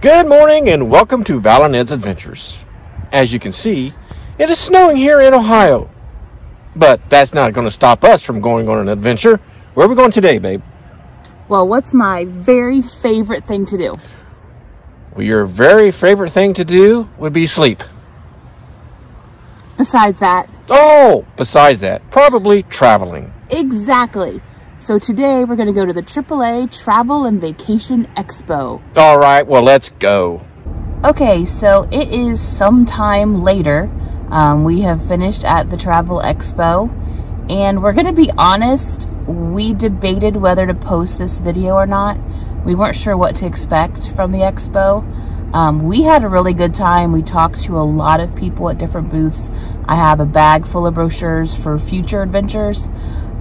Good morning and welcome to Val and Ed's Adventures. As you can see, it is snowing here in Ohio. But that's not going to stop us from going on an adventure. Where are we going today, babe? Well, what's my very favorite thing to do? Well, your very favorite thing to do would be sleep. Besides that, Oh, besides that, probably traveling. exactly. So today we're going to go to the AAA Travel and Vacation Expo. All right, well, let's go. Okay, so it is sometime later. Um, we have finished at the Travel Expo, and we're going to be honest, we debated whether to post this video or not. We weren't sure what to expect from the expo. Um, we had a really good time. We talked to a lot of people at different booths. I have a bag full of brochures for future adventures,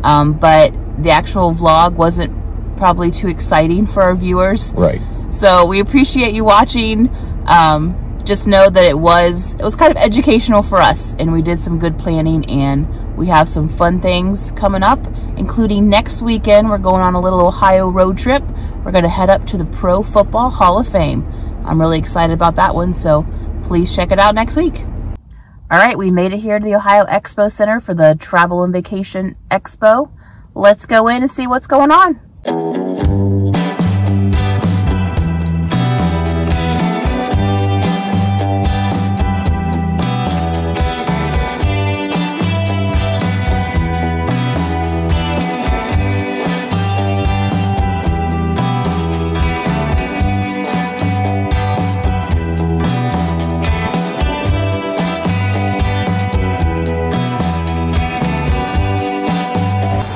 um, but the actual vlog wasn't probably too exciting for our viewers. Right. So we appreciate you watching. Um, just know that it was it was kind of educational for us, and we did some good planning, and we have some fun things coming up, including next weekend. We're going on a little Ohio road trip. We're going to head up to the Pro Football Hall of Fame. I'm really excited about that one, so please check it out next week. All right, we made it here to the Ohio Expo Center for the Travel and Vacation Expo. Let's go in and see what's going on.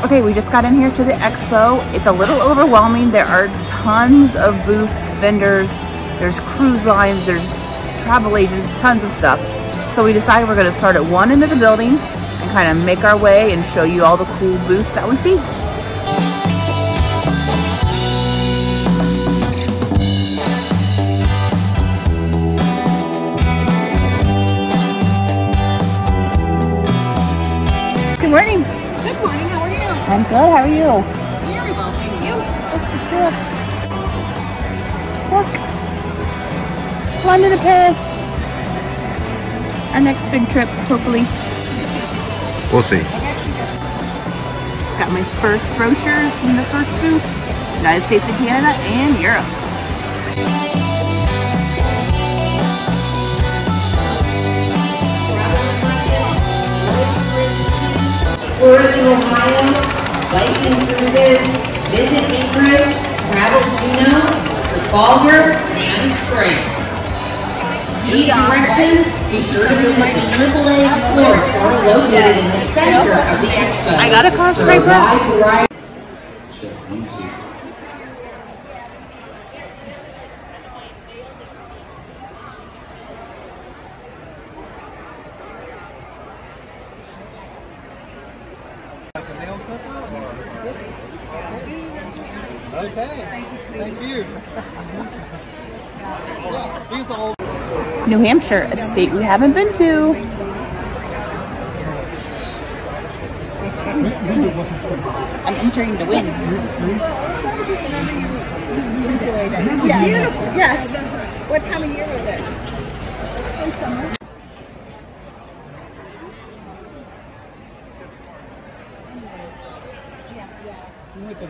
Okay, we just got in here to the expo. It's a little overwhelming. There are tons of booths, vendors, there's cruise lines, there's travel agents, tons of stuff. So we decided we're gonna start at one end of the building and kind of make our way and show you all the cool booths that we see. I'm good. How are you? Very well, thank you. Look. London to Paris. Our next big trip, hopefully. We'll see. Got my first brochures from the first booth. United States and Canada and Europe. Tourism Ohio, Viking Cruises, Visit Anchorage, Travel Juneau, Revolver, and Spring. These directions, be sure to visit the AAA Floor Store located in the center of the expo. I got a car For a scraper. wide variety New Hampshire, a state we haven't been to. I'm entering to win. Yes. What time of year was it? We've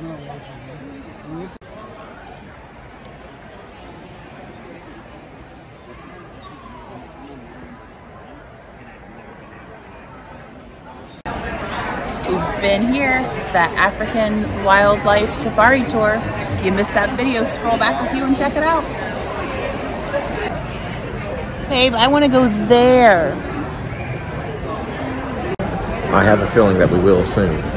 been here. It's that African wildlife safari tour. If you missed that video, scroll back a few and check it out. Babe, I want to go there. I have a feeling that we will soon.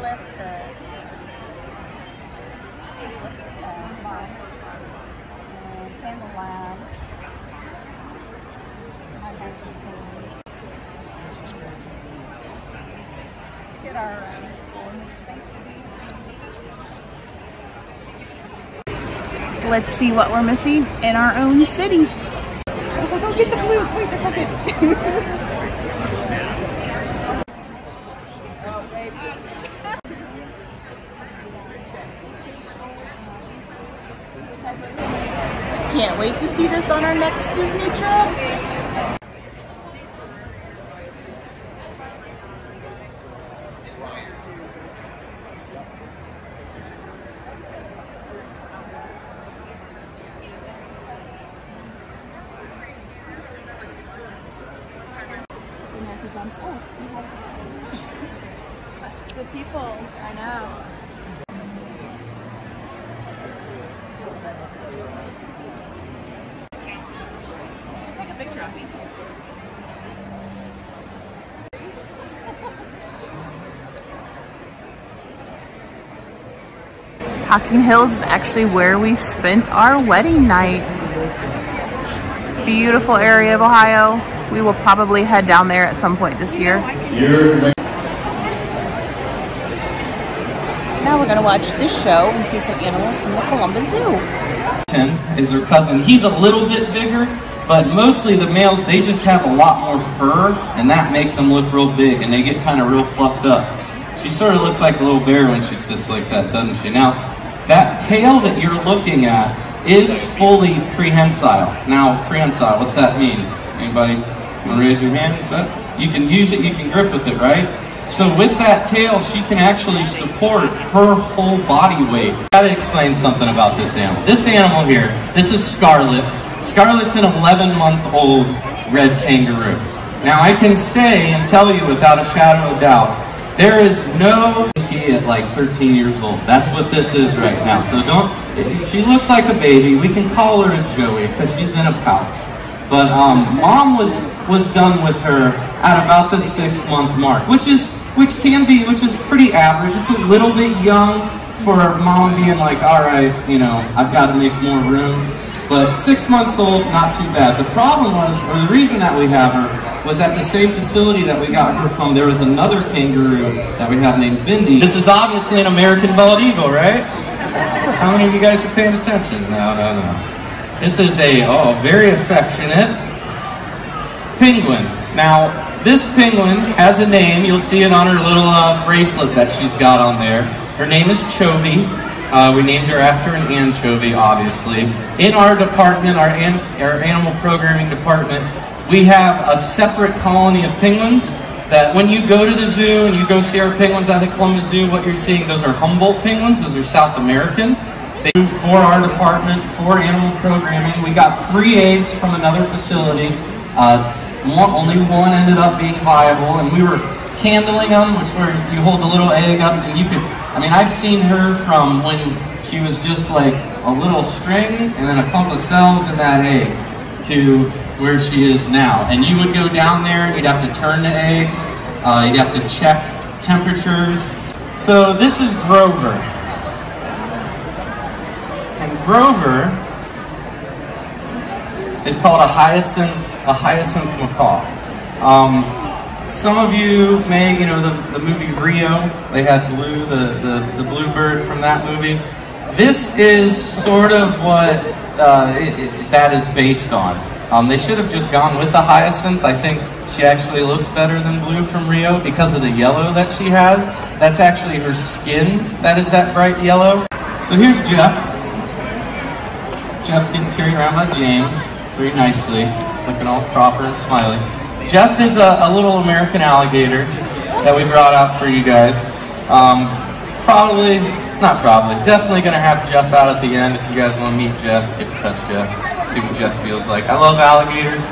cliff, the uh, uh, uh, Let's see what we're missing in our own city. I was like, oh, get the blue, wait, Can't wait to see this on our next Disney trip. It's like a picture of me. Hocking Hills is actually where we spent our wedding night. It's a beautiful area of Ohio. We will probably head down there at some point this year. Now we're gonna watch this show and see some animals from the Columbus Zoo. Tim is her cousin. He's a little bit bigger, but mostly the males, they just have a lot more fur, and that makes them look real big, and they get kind of real fluffed up. She sort of looks like a little bear when she sits like that, doesn't she? Now, that tail that you're looking at is fully prehensile. Now, prehensile, what's that mean? Anybody want to raise your hand? You can use it, you can grip with it, right? So with that tail, she can actually support her whole body weight. Gotta explain something about this animal. This animal here, this is Scarlet. Scarlet's an 11 month old red kangaroo. Now I can say and tell you without a shadow of doubt, there is no key at like 13 years old. That's what this is right now. So don't, she looks like a baby. We can call her a Joey because she's in a pouch. But um, mom was was done with her at about the six month mark, which is which can be which is pretty average. It's a little bit young for mom being like, all right, you know, I've got to make more room. But six months old, not too bad. The problem was, or the reason that we have her, was at the same facility that we got her from. There was another kangaroo that we have named Bindi. This is obviously an American bald eagle, right? How many of you guys are paying attention? No, no, no. This is a oh, very affectionate penguin. Now, this penguin has a name. You'll see it on her little uh, bracelet that she's got on there. Her name is Chovy. Uh, we named her after an anchovy, obviously. In our department, our, an- our animal programming department, we have a separate colony of penguins that when you go to the zoo and you go see our penguins at the Columbus Zoo, what you're seeing, those are Humboldt penguins. Those are South American. They do for our department, for animal programming. We got three eggs from another facility. Uh, one, only one ended up being viable, and we were candling them, which where you hold the little egg up, and you could. I mean, I've seen her from when she was just like a little string, and then a clump of cells in that egg, to where she is now. And you would go down there, you'd have to turn the eggs, uh, you'd have to check temperatures. So this is Grover. And Grover is called a hyacinth, a hyacinth macaw. Um, some of you may, you know, the, the movie Rio. They had Blue, the, the, the bluebird from that movie. This is sort of what uh, it, it, that is based on. Um, they should have just gone with the hyacinth. I think she actually looks better than Blue from Rio because of the yellow that she has. That's actually her skin that is that bright yellow. So here's Jeff. Jeff's getting carried around by James very nicely, looking all proper and smiley. Jeff is a, a little American alligator that we brought out for you guys. Um, probably, not probably, definitely going to have Jeff out at the end if you guys want to meet Jeff, get to touch Jeff, see what Jeff feels like. I love alligators.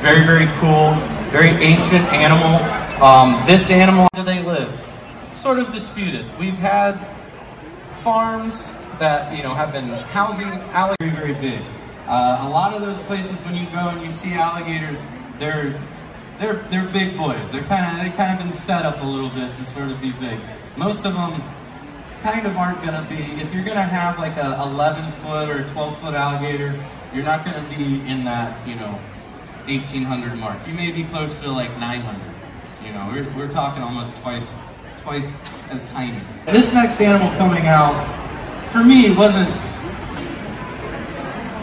Very, very cool. Very ancient animal. Um, this animal, where do they live? Sort of disputed. We've had farms that you know have been housing alligators very, very big. Uh, a lot of those places when you go and you see alligators, they're they're they're big boys. They're kind of they kind of been fed up a little bit to sort of be big. Most of them kind of aren't going to be. If you're going to have like a 11 foot or 12 foot alligator, you're not going to be in that you know 1800 mark. You may be close to like 900. You know, we're, we're talking almost twice twice as tiny. This next animal coming out, for me, wasn't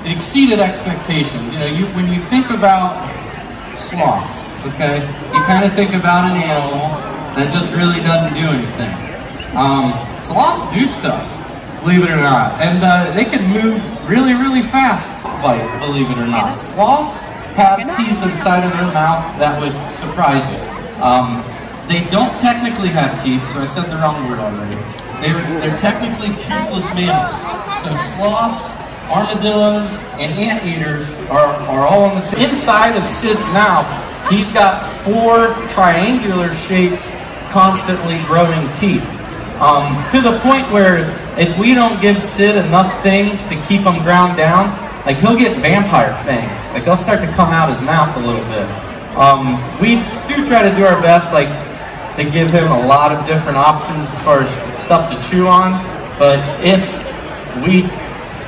exceeded expectations. You know, you when you think about sloths, okay, you kind of think about an animal that just really doesn't do anything. Um, sloths do stuff, believe it or not, and uh, they can move really, really fast. Bite, believe it or not. Sloths have teeth inside of their mouth that would surprise you. Um, they don't technically have teeth, so I said the wrong word already. They're, they're technically toothless mammals. So sloths, armadillos, and anteaters are, are all on the same. Inside of Sid's mouth, he's got four triangular shaped, constantly growing teeth. Um, to the point where if we don't give Sid enough things to keep him ground down, like he'll get vampire fangs. Like they'll start to come out his mouth a little bit. Um, we do try to do our best, like to give him a lot of different options as far as stuff to chew on. But if we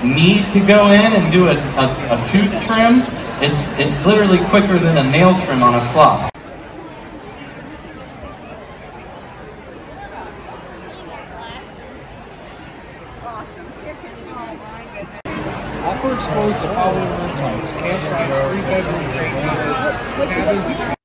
need to go in and do a, a, a tooth trim, it's it's literally quicker than a nail trim on a sloth. Offer excludes the following room types: campsites, three bedroom. Cabins,